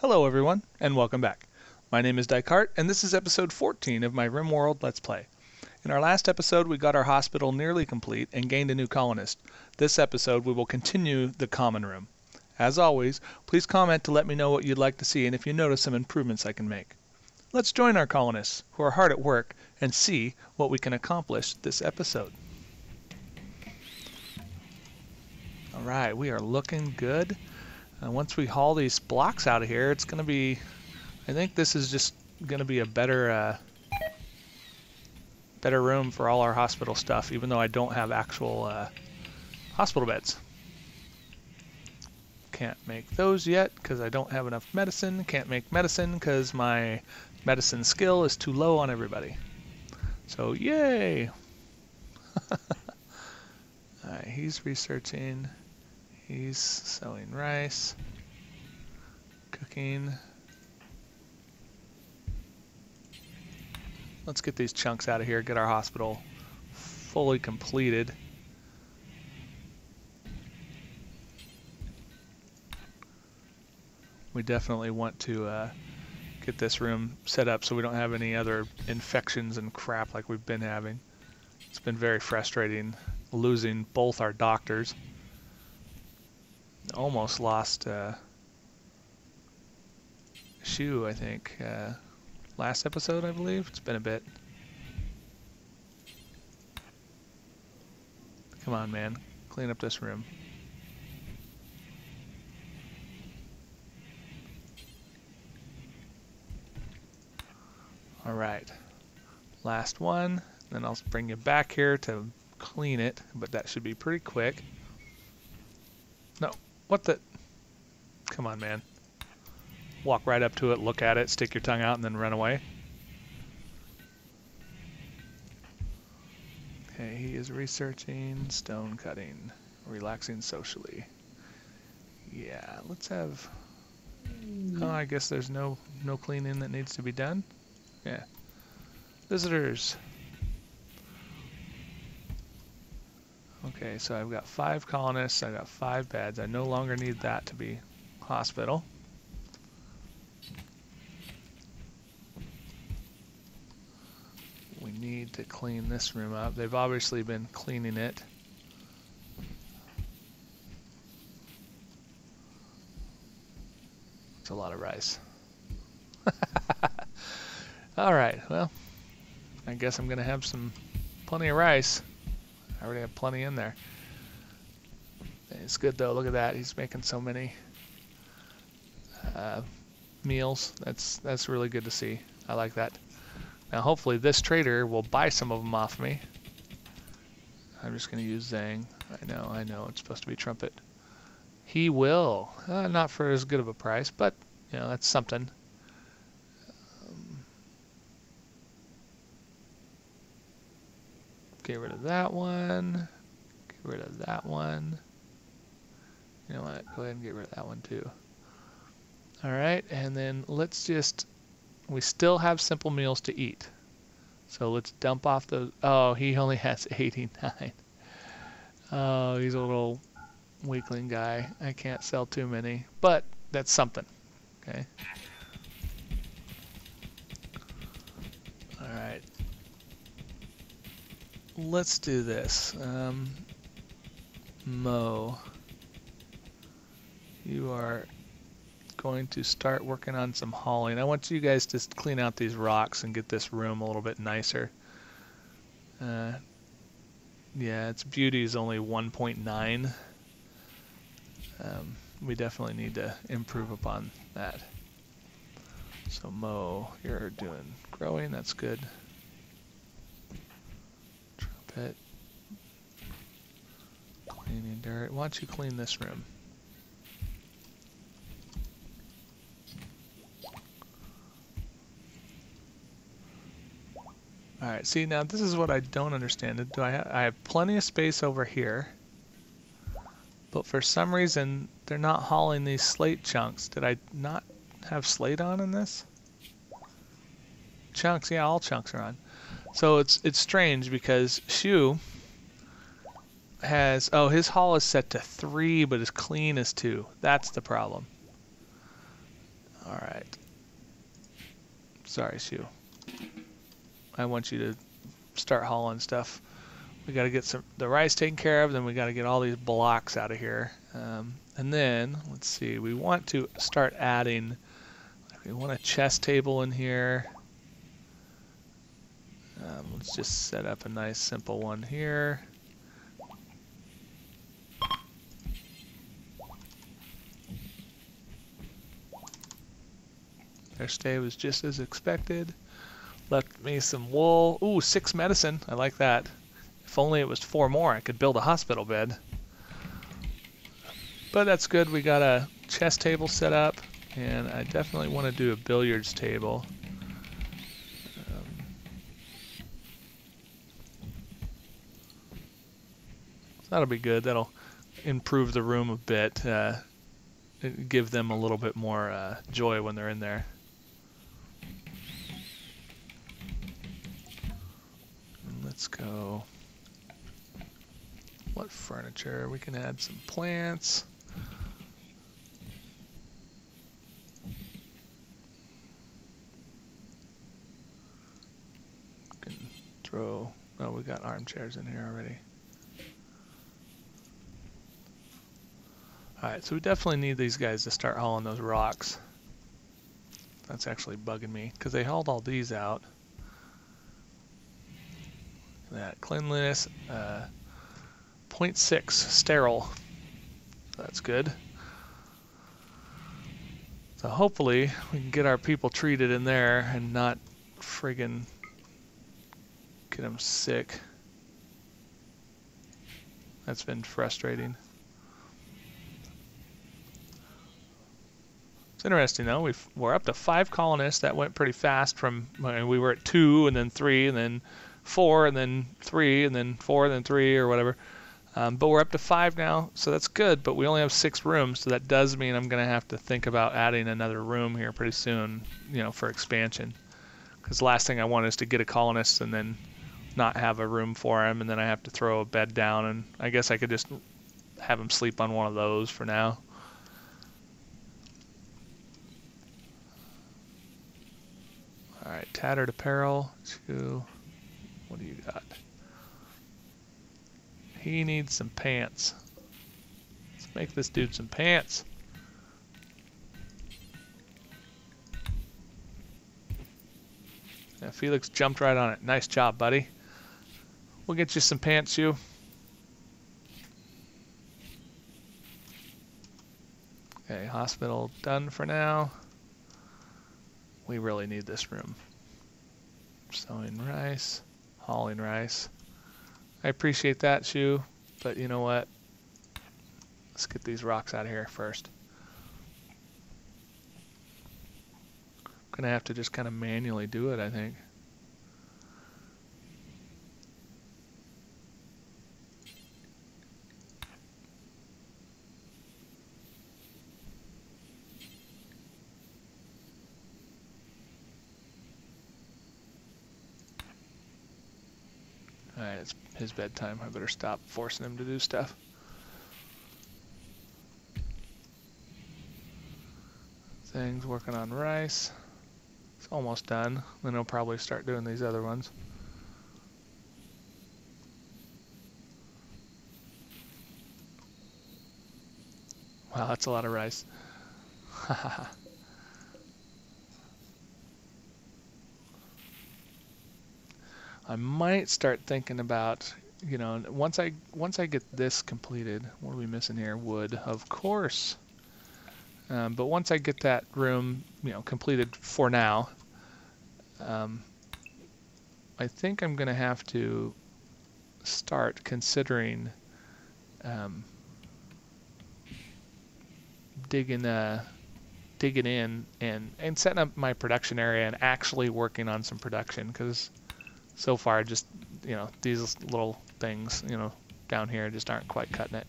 Hello everyone, and welcome back. My name is Dycart, and this is episode 14 of my RimWorld Let's Play. In our last episode, we got our hospital nearly complete and gained a new colonist. This episode, we will continue the common room. As always, please comment to let me know what you'd like to see and if you notice some improvements I can make. Let's join our colonists, who are hard at work, and see what we can accomplish this episode. Alright, we are looking good. And once we haul these blocks out of here, it's going to be, I think this is just going to be a better, uh, better room for all our hospital stuff, even though I don't have actual uh, hospital beds. Can't make those yet because I don't have enough medicine. Can't make medicine because my medicine skill is too low on everybody. So yay! Alright, he's researching. He's selling rice, cooking. Let's get these chunks out of here, get our hospital fully completed. We definitely want to uh, get this room set up so we don't have any other infections and crap like we've been having. It's been very frustrating losing both our doctors almost lost uh, Shu, I think. Uh, last episode, I believe. It's been a bit. Come on, man. Clean up this room. Alright. Last one. Then I'll bring you back here to clean it, but that should be pretty quick. No, what the? Come on, man. Walk right up to it, look at it, stick your tongue out, and then run away. Okay, he is researching, stone cutting, relaxing socially. Yeah, let's have... Oh, I guess there's no, no cleaning that needs to be done. Yeah. Visitors. Okay, so I've got five colonists, I've got five beds. I no longer need that to be hospital. We need to clean this room up. They've obviously been cleaning it. It's a lot of rice. Alright, well, I guess I'm going to have some plenty of rice. I already have plenty in there. It's good though. Look at that. He's making so many uh, meals. That's that's really good to see. I like that. Now hopefully this trader will buy some of them off me. I'm just going to use Zhang. I know, I know. It's supposed to be Trumpet. He will. Uh, not for as good of a price, but you know that's something. Get rid of that one. Get rid of that one. You know what? Go ahead and get rid of that one too. Alright, and then let's just... We still have simple meals to eat. So let's dump off the... Oh, he only has 89. Oh, he's a little weakling guy. I can't sell too many. But that's something. Okay. Alright let's do this. Um, Mo, you are going to start working on some hauling. I want you guys to clean out these rocks and get this room a little bit nicer. Uh, yeah, its beauty is only 1.9. Um, we definitely need to improve upon that. So Mo, you're doing growing, that's good Cleaning dirt. Why don't you clean this room? Alright, see now this is what I don't understand. Do I, ha I have plenty of space over here, but for some reason they're not hauling these slate chunks. Did I not have slate on in this? Chunks, yeah, all chunks are on. So it's it's strange because Shu has oh his haul is set to three but his clean is two. That's the problem. All right. sorry, Shu. I want you to start hauling stuff. We got to get some the rice taken care of, then we got to get all these blocks out of here. Um, and then, let's see, we want to start adding, we want a chess table in here. Um, let's just set up a nice simple one here. Their stay was just as expected. Left me some wool. Ooh, six medicine. I like that. If only it was four more, I could build a hospital bed. But that's good. We got a chess table set up, and I definitely want to do a billiards table. That'll be good. That'll improve the room a bit. Uh, give them a little bit more uh, joy when they're in there. let's go. What furniture? We can add some plants. Can throw. Oh, we got armchairs in here already. Alright, so we definitely need these guys to start hauling those rocks. That's actually bugging me, because they hauled all these out that cleanliness, uh, 0.6 sterile. That's good. So hopefully we can get our people treated in there and not friggin' get them sick. That's been frustrating. It's interesting though. we are up to five colonists. That went pretty fast. From we were at two, and then three, and then four and then three and then four and then three or whatever. Um, but we're up to five now, so that's good. But we only have six rooms, so that does mean I'm going to have to think about adding another room here pretty soon, you know, for expansion. Because last thing I want is to get a colonist and then not have a room for him, and then I have to throw a bed down. And I guess I could just have him sleep on one of those for now. All right, tattered apparel. Two. What do you got? He needs some pants. Let's make this dude some pants. Yeah, Felix jumped right on it. Nice job, buddy. We'll get you some pants, you. Okay, hospital done for now. We really need this room. Sowing rice hauling rice. I appreciate that, Shu, but you know what? Let's get these rocks out of here first. I'm gonna have to just kind of manually do it, I think. Alright, it's his bedtime. I better stop forcing him to do stuff. Things working on rice. It's almost done. Then he'll probably start doing these other ones. Wow, that's a lot of rice. I might start thinking about, you know, once I once I get this completed, what are we missing here? Wood, of course. Um, but once I get that room, you know, completed for now, um, I think I'm going to have to start considering um, digging uh, digging in and and setting up my production area and actually working on some production because so far just you know these little things you know down here just aren't quite cutting it.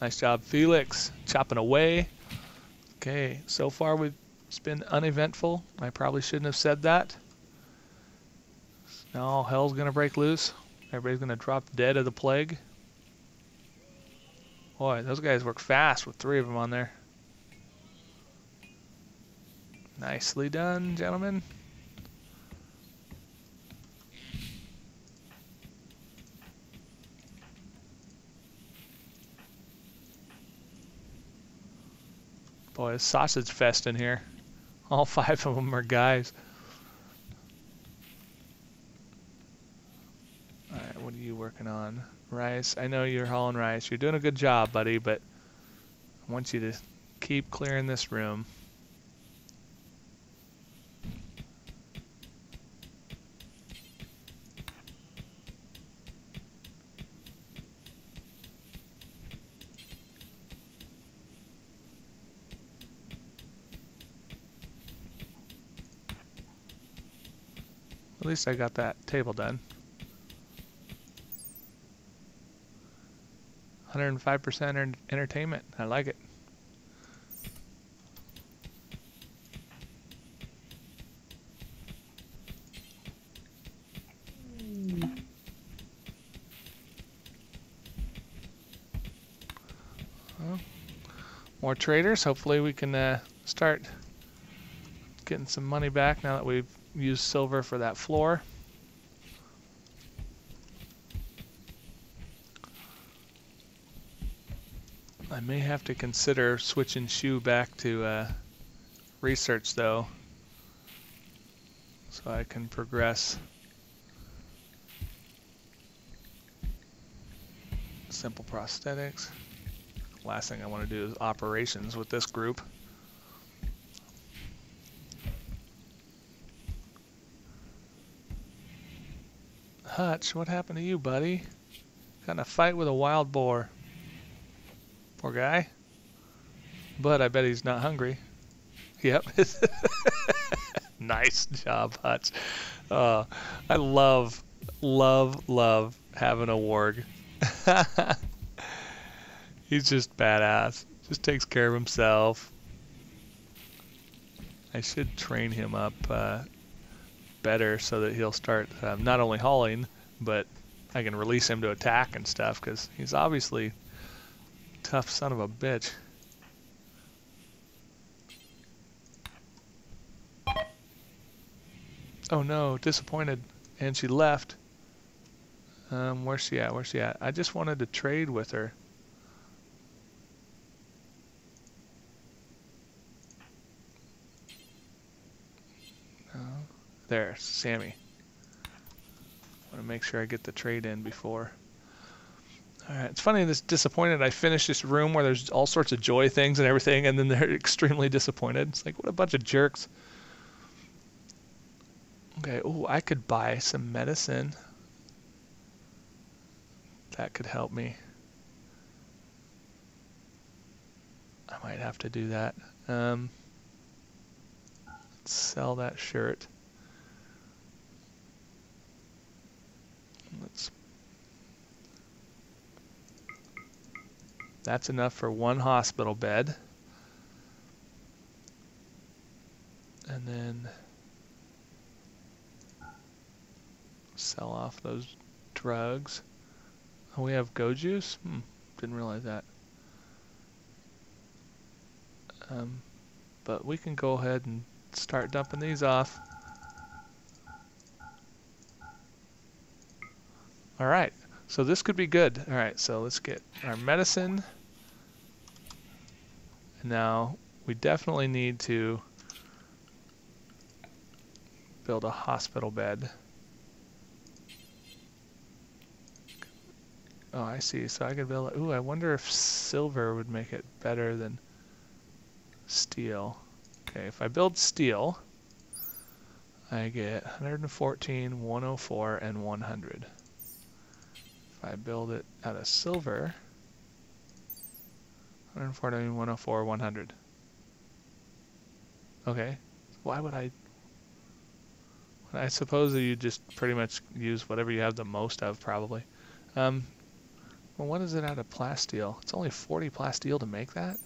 Nice job Felix chopping away. Okay so far we've it's been uneventful. I probably shouldn't have said that. Now hell's gonna break loose. Everybody's gonna drop dead of the plague. Boy, those guys work fast with three of them on there. Nicely done, gentlemen. Boy, it's sausage fest in here. All five of them are guys. Alright, what are you working on? Rice. I know you're hauling rice. You're doing a good job, buddy, but I want you to keep clearing this room. At least I got that table done. 105% entertainment. I like it. Well, more traders. Hopefully we can uh, start getting some money back now that we've use silver for that floor. I may have to consider switching Shu back to uh, research though, so I can progress. Simple prosthetics. Last thing I want to do is operations with this group. Hutch, what happened to you, buddy? Got in a fight with a wild boar. Poor guy. But I bet he's not hungry. Yep. nice job, Hutch. Uh, I love, love, love having a warg. he's just badass. Just takes care of himself. I should train him up uh, better so that he'll start um, not only hauling, but I can release him to attack and stuff because he's obviously tough son of a bitch. Oh no, disappointed. And she left. Um, where's she at? Where's she at? I just wanted to trade with her. There, Sammy. I want to make sure I get the trade in before. Alright, it's funny, this disappointed. I finished this room where there's all sorts of joy things and everything, and then they're extremely disappointed. It's like, what a bunch of jerks. Okay, oh, I could buy some medicine. That could help me. I might have to do that. Um, sell that shirt. Let's That's enough for one hospital bed. And then sell off those drugs. Oh, we have go juice? Hmm, didn't realize that. Um, but we can go ahead and start dumping these off. All right, so this could be good. All right, so let's get our medicine. Now, we definitely need to build a hospital bed. Oh, I see. So I could build. Ooh, I wonder if silver would make it better than steel. Okay, if I build steel, I get 114, 104, and 100. If I build it out of silver, 140, 104, 100. Okay, why would I? I suppose that you just pretty much use whatever you have the most of, probably. Um, well, what is it out of plasteel? It's only 40 plasteel to make that?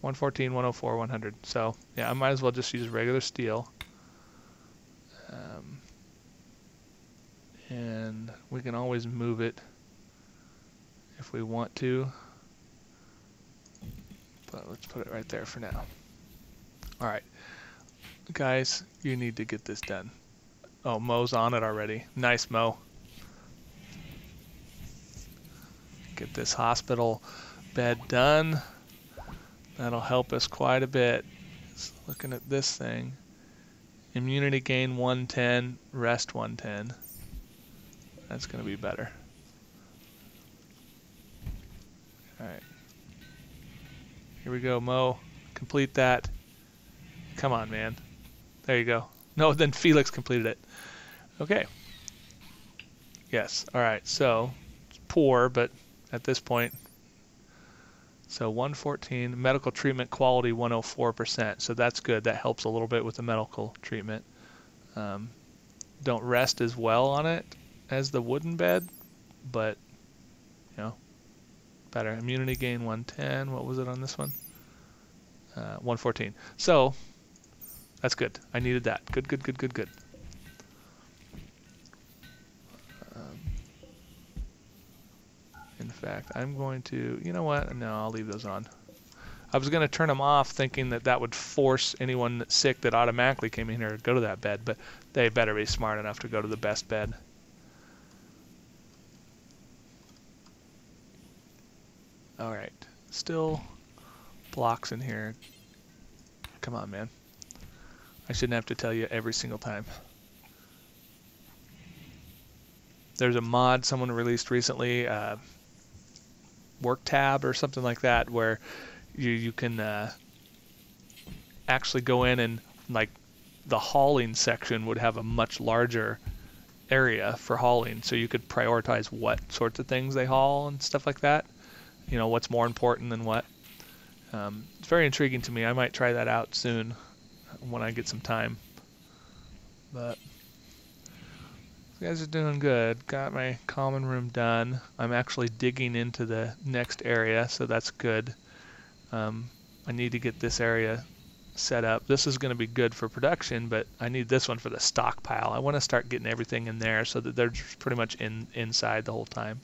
114, 104, 100. So, yeah, I might as well just use regular steel. Um, and we can always move it if we want to. But let's put it right there for now. All right. Guys, you need to get this done. Oh, Mo's on it already. Nice, Mo. Get this hospital bed done. That'll help us quite a bit. Just looking at this thing. Immunity gain 110, rest 110. That's going to be better. Alright. Here we go, Mo. Complete that. Come on, man. There you go. No, then Felix completed it. Okay. Yes. Alright, so it's poor, but at this point, so 114, medical treatment quality 104%. So that's good. That helps a little bit with the medical treatment. Um, don't rest as well on it as the wooden bed, but you know, better. Immunity gain 110. What was it on this one? Uh, 114. So that's good. I needed that. Good, good, good, good, good. In fact, I'm going to, you know what? No, I'll leave those on. I was going to turn them off thinking that that would force anyone sick that automatically came in here to go to that bed, but they better be smart enough to go to the best bed. Alright, still blocks in here. Come on, man. I shouldn't have to tell you every single time. There's a mod someone released recently, uh, work tab or something like that where you you can uh, actually go in and like the hauling section would have a much larger area for hauling so you could prioritize what sorts of things they haul and stuff like that you know what's more important than what um, it's very intriguing to me I might try that out soon when I get some time but you guys are doing good. Got my common room done. I'm actually digging into the next area, so that's good. Um, I need to get this area set up. This is going to be good for production, but I need this one for the stockpile. I want to start getting everything in there so that they're pretty much in inside the whole time.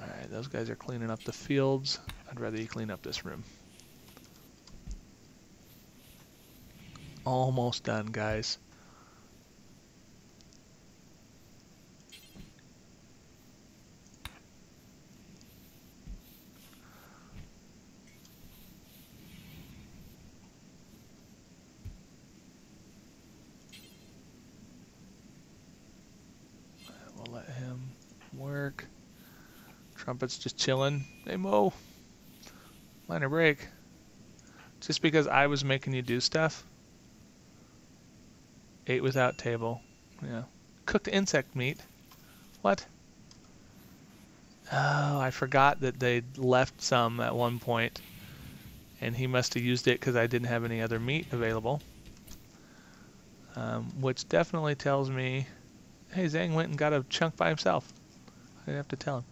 Alright, those guys are cleaning up the fields. I'd rather you clean up this room. Almost done, guys. We'll let him work. Trumpet's just chilling. Hey, Mo. Minor break. Just because I was making you do stuff. Ate without table. Yeah. Cooked insect meat. What? Oh, I forgot that they left some at one point, and he must have used it because I didn't have any other meat available. Um, which definitely tells me, hey, Zhang went and got a chunk by himself. I didn't have to tell him.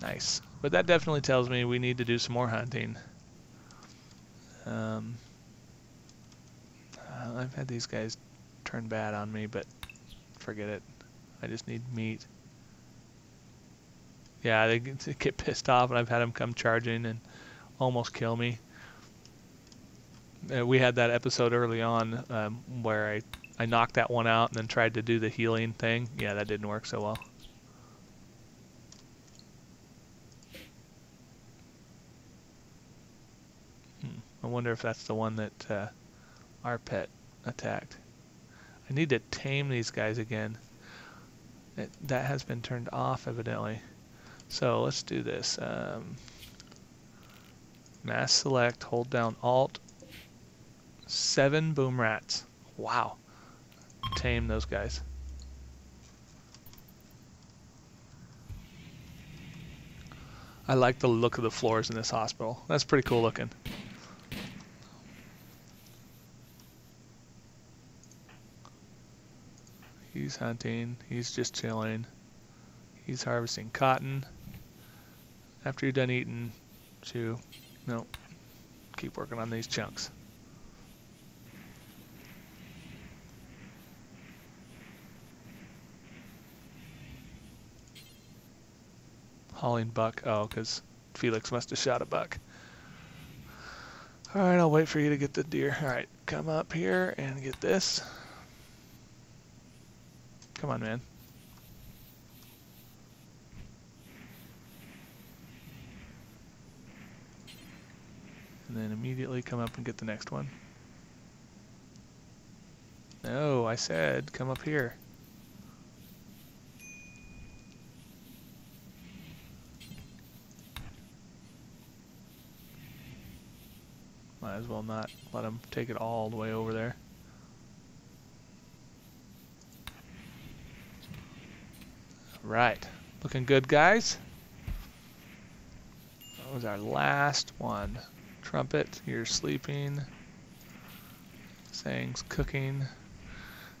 Nice. But that definitely tells me we need to do some more hunting. Um, uh, I've had these guys turn bad on me, but forget it. I just need meat. Yeah, they get pissed off, and I've had them come charging and almost kill me. Uh, we had that episode early on um, where I, I knocked that one out and then tried to do the healing thing. Yeah, that didn't work so well. I wonder if that's the one that uh, our pet attacked. I need to tame these guys again. It, that has been turned off evidently. So let's do this. Um, mass select, hold down Alt. Seven boomrats. Wow. Tame those guys. I like the look of the floors in this hospital. That's pretty cool looking. He's hunting. He's just chilling. He's harvesting cotton. After you're done eating, Shu. No. Keep working on these chunks. Hauling buck. Oh, because Felix must have shot a buck. All right, I'll wait for you to get the deer. All right, come up here and get this. Come on, man. And then immediately come up and get the next one. No, I said come up here. Might as well not let him take it all the way over there. Right. Looking good, guys. That was our last one. Trumpet, you're sleeping. Zhang's cooking.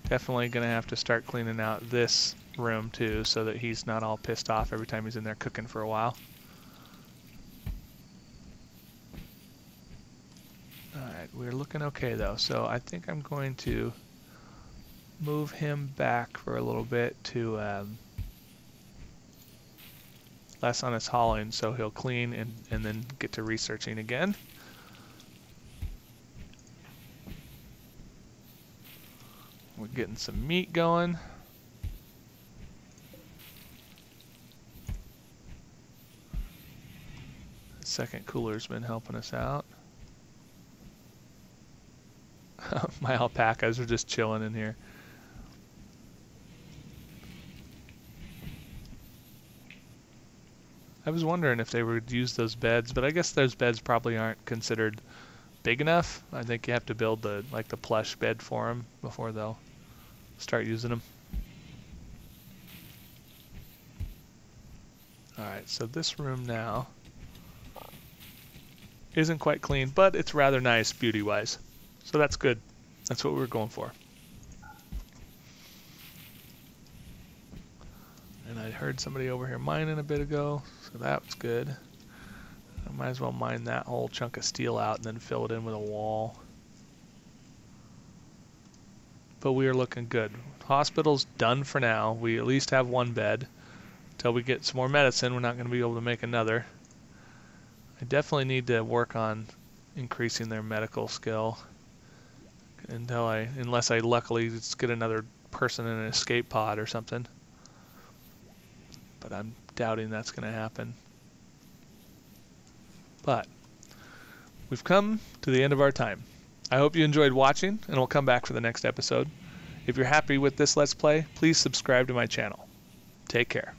Definitely going to have to start cleaning out this room too so that he's not all pissed off every time he's in there cooking for a while. Alright, we're looking okay though, so I think I'm going to move him back for a little bit to um, less on his hauling so he'll clean and, and then get to researching again. We're getting some meat going. The second cooler's been helping us out. My alpacas are just chilling in here. I was wondering if they would use those beds, but I guess those beds probably aren't considered big enough. I think you have to build the like the plush bed for them before they'll start using them. Alright, so this room now isn't quite clean, but it's rather nice beauty-wise. So that's good. That's what we are going for. I heard somebody over here mining a bit ago, so that was good. I might as well mine that whole chunk of steel out and then fill it in with a wall but we are looking good. Hospital's done for now. We at least have one bed. Until we get some more medicine, we're not going to be able to make another. I definitely need to work on increasing their medical skill until I, unless I luckily get another person in an escape pod or something. But I'm doubting that's going to happen. But we've come to the end of our time. I hope you enjoyed watching, and we'll come back for the next episode. If you're happy with this Let's Play, please subscribe to my channel. Take care.